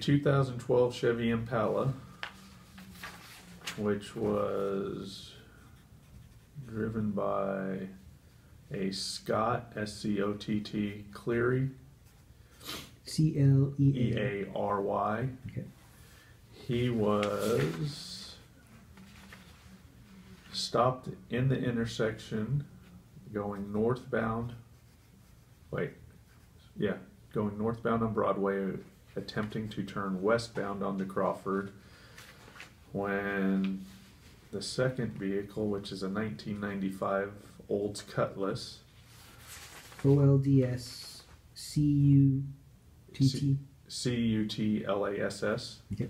2012 Chevy Impala, which was driven by a Scott S C O T T Cleary C L E A R Y. Okay. He was stopped in the intersection going northbound. Wait, yeah, going northbound on Broadway, attempting to turn westbound onto Crawford. When the second vehicle, which is a 1995 Olds Cutlass, O L D S C U T T. C U T L A S S. Okay.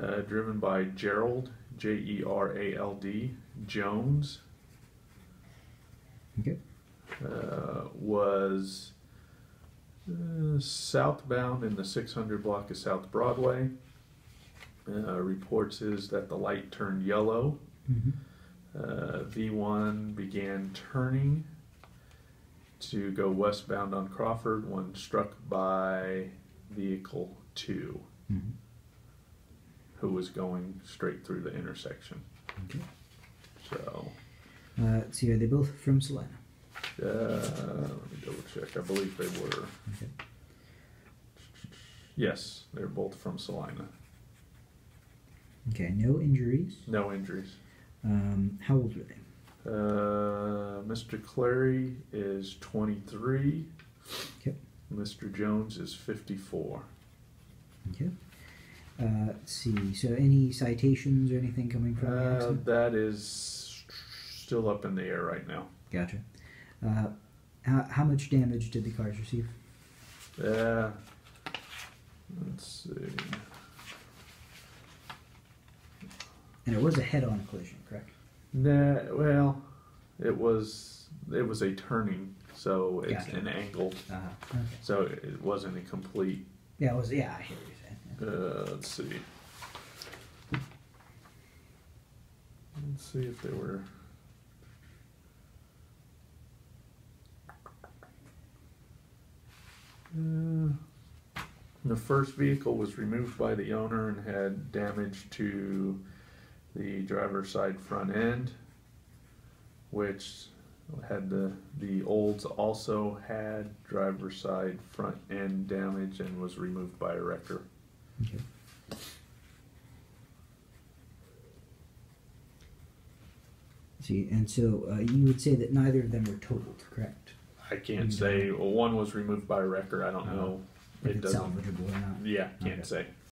Uh, driven by Jerald, J E R A L D, Jones, Okay. uh, was southbound in the 600 block of South Broadway. Uh, reports is that the light turned yellow. hmm Uh, V1 began turning to go westbound on Crawford when struck by vehicle 2. hmm who was going straight through the intersection. Okay. So, Uh, see. Are they both from Salina? uh, let me double check. I believe they were. Okay. Yes, they're both from Salina. Okay. No injuries. No injuries. Um, how old were they? Uh, Mr. Cleary is 23. Okay. Mr. Jones is 54. Okay. Uh, let's see. So, any citations or anything coming from the Uh, accident? that is still up in the air right now. Gotcha. Uh, how, how much damage did the cars receive? Uh, let's see. And it was a head-on collision, correct? Nah, well, it was it was a turning, so it's Gotcha. an angle, Uh, okay. so it wasn't a complete. Yeah, it was. Yeah, I hear what you're saying. Yeah. Uh, let's see. Let's see if they were. Uh, the first vehicle was removed by the owner and had damage to the driver's side front end, which had the the olds also had driver's side front end damage and was removed by a wrecker. Okay. See, and so uh, you would say that neither of them were totaled, correct? I can't say. Well, one was removed by a wrecker. I don't Oh. know. If It it's doesn't. salvageable or not. Yeah, can't Okay. say.